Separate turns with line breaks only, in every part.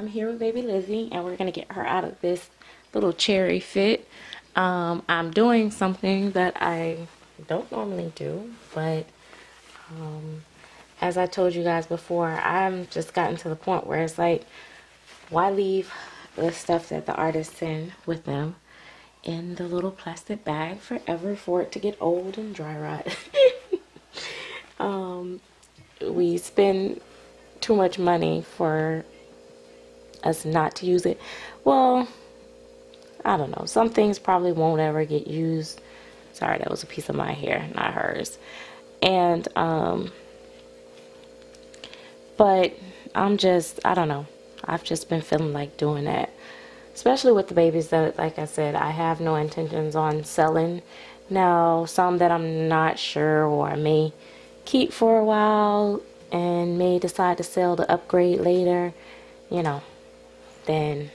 I'm here with baby Lizzie and we're going to get her out of this little cherry fit. Um, I'm doing something that I don't normally do, but um, as I told you guys before, I'm just gotten to the point where it's like, why leave the stuff that the artists send with them in the little plastic bag forever for it to get old and dry rot. um, we spend too much money for us not to use it. Well, I don't know. Some things probably won't ever get used. Sorry, that was a piece of my hair, not hers. And, um, but I'm just, I don't know. I've just been feeling like doing that. Especially with the babies that, like I said, I have no intentions on selling. Now, some that I'm not sure or I may keep for a while and may decide to sell to upgrade later, you know, then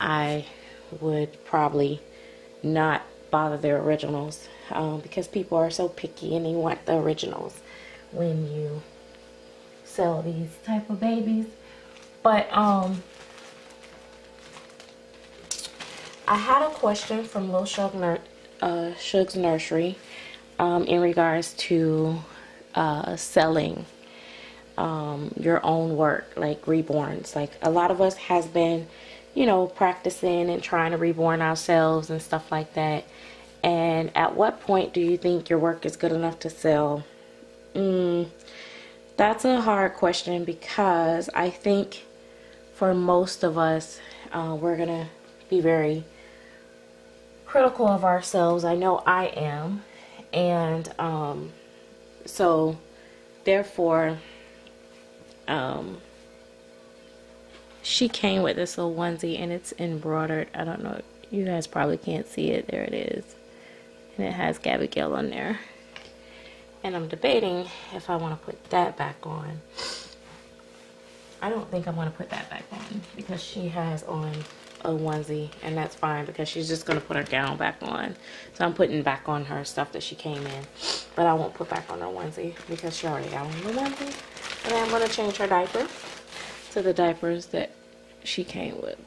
I would probably not bother their originals um, because people are so picky and they want the originals when you sell these type of babies. But um, I had a question from Lil Shug Nur uh, Shug's Nursery um, in regards to uh, selling um, your own work, like reborns. Like a lot of us has been, you know, practicing and trying to reborn ourselves and stuff like that. And at what point do you think your work is good enough to sell? Mm, that's a hard question because I think for most of us, uh, we're going to be very critical of ourselves. I know I am. And um, so, therefore, um, she came with this little onesie and it's embroidered. I don't know. You guys probably can't see it. There it is. And it has GabyGail on there. And I'm debating if I want to put that back on. I don't think I want to put that back on because she has on a onesie and that's fine because she's just going to put her gown back on. So I'm putting back on her stuff that she came in. But I won't put back on her onesie because she already got on the onesie. And I'm going to change her diaper to the diapers that she came with.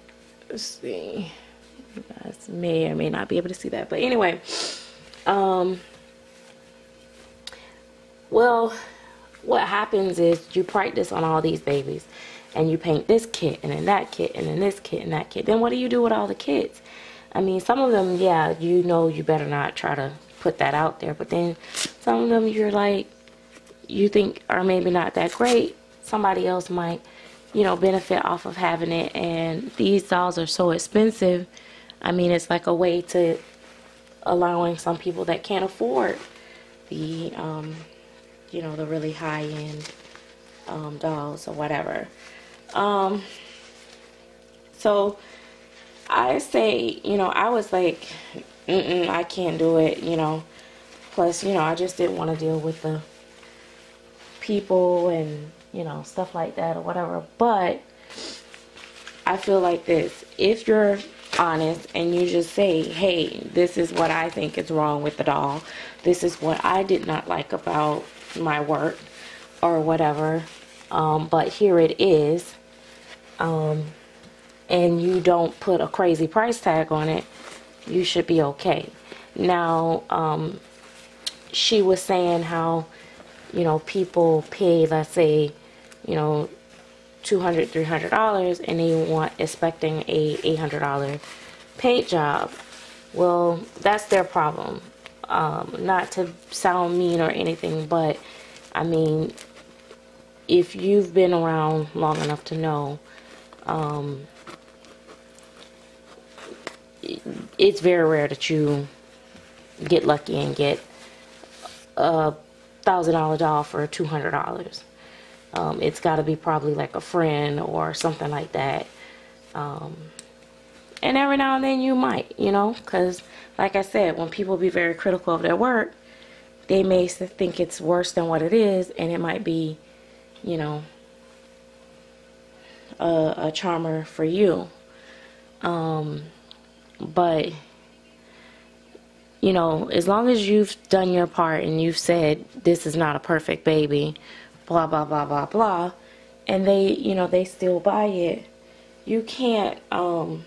Let's see. You guys may or may not be able to see that. But anyway, um, well, what happens is you practice on all these babies and you paint this kit and then that kit and then this kit and that kit. Then what do you do with all the kits? I mean, some of them, yeah, you know you better not try to put that out there. But then some of them you're like, you think are maybe not that great. Somebody else might, you know, benefit off of having it. And these dolls are so expensive. I mean, it's like a way to allowing some people that can't afford the, um, you know, the really high end um, dolls or whatever. Um, so I say, you know, I was like, I can't do it, you know. Plus, you know, I just didn't want to deal with the people and, you know, stuff like that or whatever. But I feel like this if you're honest and you just say, hey, this is what I think is wrong with the doll, this is what I did not like about my work or whatever, um, but here it is um, and you don't put a crazy price tag on it, you should be okay. Now, um, she was saying how, you know, people pay, let's say, you know, $200, $300 and they want expecting a $800 paint job. Well, that's their problem. Um, not to sound mean or anything, but I mean, if you've been around long enough to know um, it's very rare that you get lucky and get a thousand dollar doll for two hundred dollars. Um, it's got to be probably like a friend or something like that. Um, and every now and then you might, you know, because like I said, when people be very critical of their work, they may think it's worse than what it is, and it might be, you know, a, a charmer for you. Um, but you know, as long as you've done your part and you've said this is not a perfect baby, blah blah blah blah blah, and they, you know, they still buy it, you can't, um,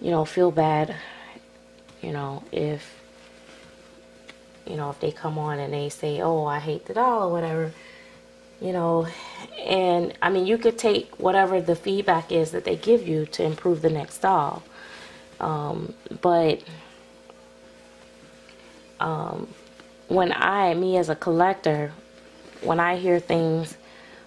you know, feel bad, you know, if, you know, if they come on and they say, oh, I hate the doll or whatever, you know, and I mean, you could take whatever the feedback is that they give you to improve the next doll. Um, but um, when I, me as a collector, when I hear things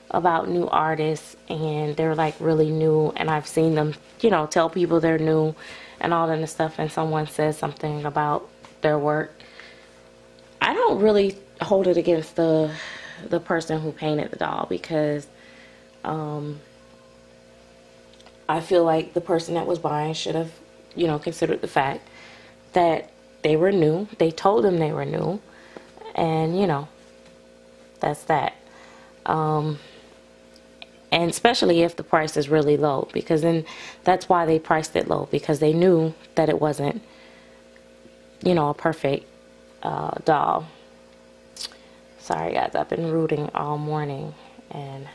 about new artists and they're like really new and I've seen them, you know, tell people they're new and all that stuff and someone says something about their work, I don't really hold it against the the person who painted the doll because um, I feel like the person that was buying should have, you know, considered the fact that they were new. They told them they were new. And you know that's that. Um, and especially if the price is really low because then that's why they priced it low because they knew that it wasn't you know a perfect uh, doll. Sorry guys. I've been rooting all morning and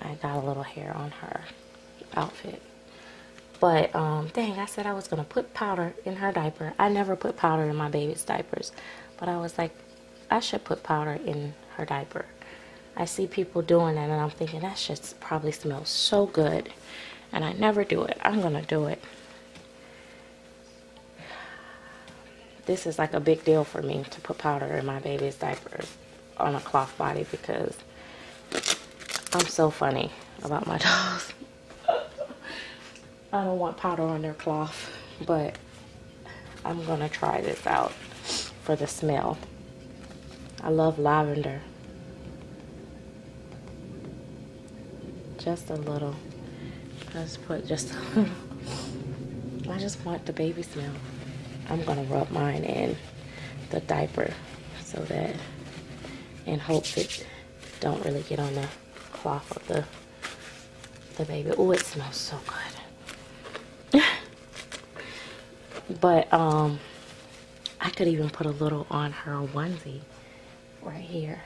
I got a little hair on her outfit but um, dang I said I was gonna put powder in her diaper I never put powder in my baby's diapers but I was like, I should put powder in her diaper. I see people doing that and I'm thinking that shit probably smells so good. And I never do it. I'm to do it. This is like a big deal for me to put powder in my baby's diaper on a cloth body because I'm so funny about my dolls. I don't want powder on their cloth, but I'm to try this out for the smell. I love lavender. Just a little. Let's put just a little. I just want the baby smell. I'm gonna rub mine in the diaper so that in hopes it don't really get on the cloth of the the baby. Oh, it smells so good. But um I could even put a little on her onesie right here.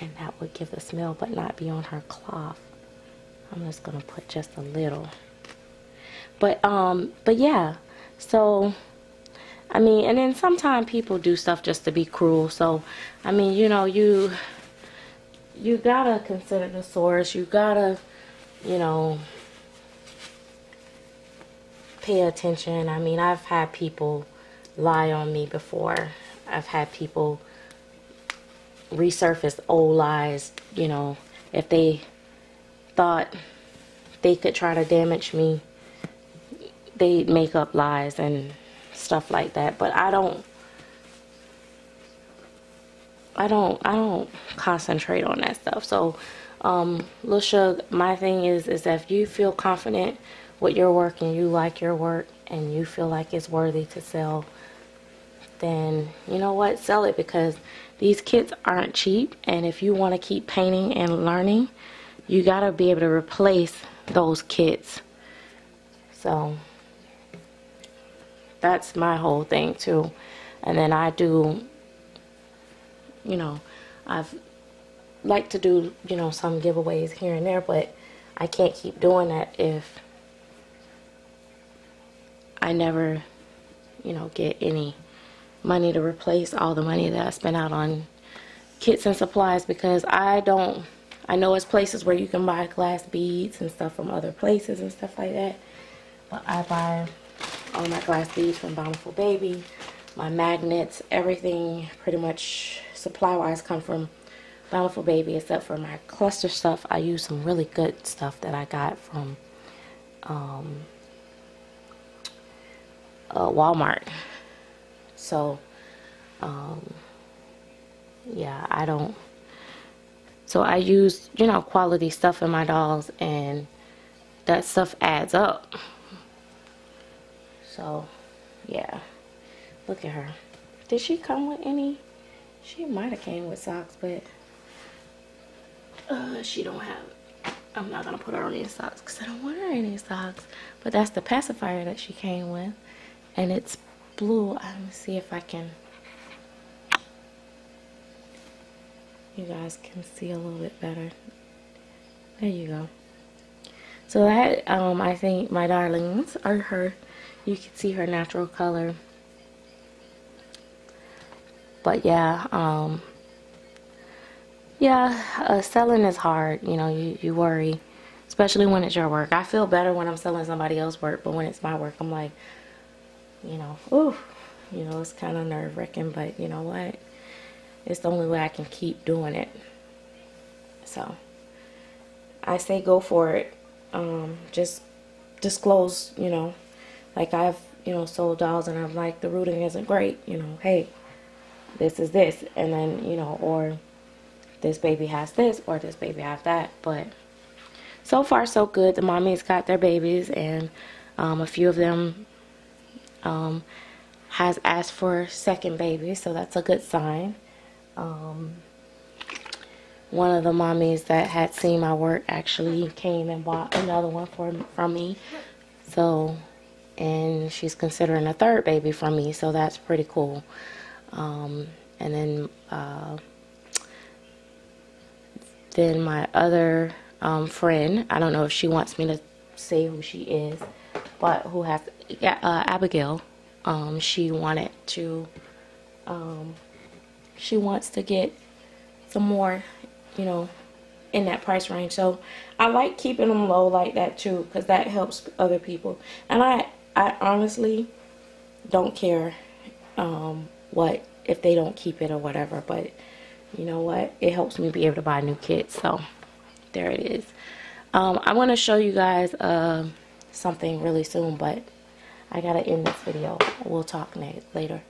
And that would give the smell but not be on her cloth. I'm just going to put just a little. But, um, but yeah. So, I mean, and then sometimes people do stuff just to be cruel. So, I mean, you know, you, you gotta consider the source. You gotta, you know, pay attention. I mean, I've had people lie on me before. I've had people resurface old lies, you know, if they thought they could try to damage me, they make up lies and stuff like that. But I don't I don't I don't concentrate on that stuff. So um Lil Shug, my thing is is that if you feel confident with your work and you like your work and you feel like it's worthy to sell then you know what? Sell it because these kits aren't cheap. And if you want to keep painting and learning you got to be able to replace those kits. So that's my whole thing too. And then I do you know I've like to do you know some giveaways here and there but I can't keep doing that if I never you know get any money to replace all the money that I spent out on kits and supplies because I don't I know it's places where you can buy glass beads and stuff from other places and stuff like that but I buy all my glass beads from Bountiful Baby my magnets everything pretty much supply wise come from Bountiful Baby except for my cluster stuff. I use some really good stuff that I got from um, uh, Walmart so, um, yeah, I don't. So I use, you know, quality stuff in my dolls and that stuff adds up. So, yeah. Look at her. Did she come with any? She might have came with socks, but uh, she don't have I'm not to put her on any socks because I don't want her any socks. But that's the pacifier that she came with. And it's blue. Me see if I can. you guys can see a little bit better. There you go. So that, um, I think my darlings are her, you can see her natural color. But yeah, um, yeah, uh, selling is hard. You know, you, you worry, especially when it's your work. I feel better when I'm selling somebody else's work, but when it's my work, I'm like, you know, ooh, you know, it's kind of nerve wracking, but you know what? It's the only way I can keep doing it. So, I say go for it um, just disclose, you know, like I've, you know, sold dolls and I'm like, the rooting isn't great, you know, hey, this is this. And then, you know, or this baby has this or this baby has that. But so far, so good. The mommies got their babies and um, a few of them um, has asked for second baby. So that's a good sign. Um, one of the mommies that had seen my work actually came and bought another one for from me. So, and she's considering a third baby from me, so that's pretty cool. Um, and then, uh, then my other um, friend, I don't know if she wants me to say who she is, but who has uh, Abigail. Um, she wanted to, um, she wants to get some more you know, in that price range. So I like keeping them low like that too because that helps other people. And I, I honestly don't care um, what if they don't keep it or whatever. But you know what? It helps me be able to buy new kits. So there it is. Um, I want to show you guys uh, something really soon, but I gotta end this video. We'll talk later.